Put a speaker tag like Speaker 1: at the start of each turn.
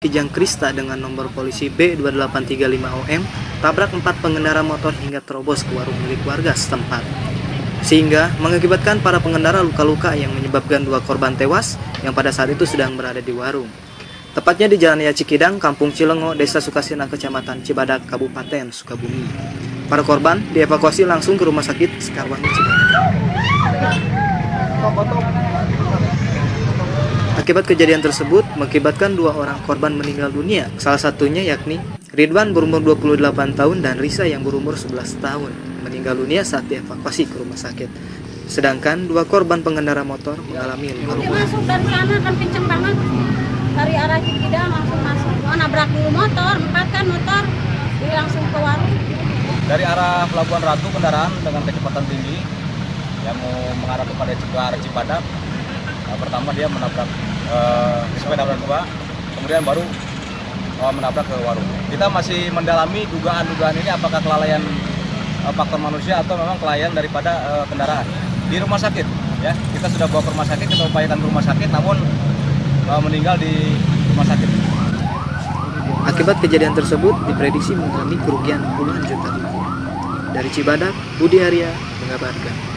Speaker 1: Kijang Krista dengan nomor polisi B2835OM tabrak empat pengendara motor hingga terobos ke warung milik warga setempat. Sehingga mengakibatkan para pengendara luka-luka yang menyebabkan dua korban tewas yang pada saat itu sedang berada di warung. Tepatnya di Jalan Raya Cikidang, Kampung Cilengo, Desa Sukasina, Kecamatan Cibadak, Kabupaten Sukabumi. Para korban dievakuasi langsung ke Rumah Sakit Sekarwangi Cibadak. Akibat kejadian tersebut mengakibatkan dua orang korban meninggal dunia. Salah satunya yakni Ridwan berumur 28 tahun dan Risa yang berumur 11 tahun meninggal dunia saat dievakuasi ke rumah sakit. Sedangkan dua korban pengendara motor mengalami luka
Speaker 2: masuk dari sana kan kenceng banget dari arah Cikidang langsung masuk oh, nabrak dulu motor empat kan motor dia langsung ke warung
Speaker 3: dari arah Pelabuhan Ratu kendaraan dengan kecepatan tinggi yang mau mengarah kepada ke arah Cipadak. Nah, pertama dia menabrak eh, sepeda berdua, kemudian baru eh, menabrak ke warung. Kita masih mendalami dugaan-dugaan ini apakah kelalaian eh, faktor manusia atau memang kelalaian daripada eh, kendaraan di rumah sakit. Ya, kita sudah bawa ke rumah sakit, kita upayakan ke rumah sakit, namun eh, meninggal di rumah sakit.
Speaker 1: Akibat kejadian tersebut diprediksi mengalami kerugian puluhan juta. Dari Cibadak, Budi Arya mengabarkan.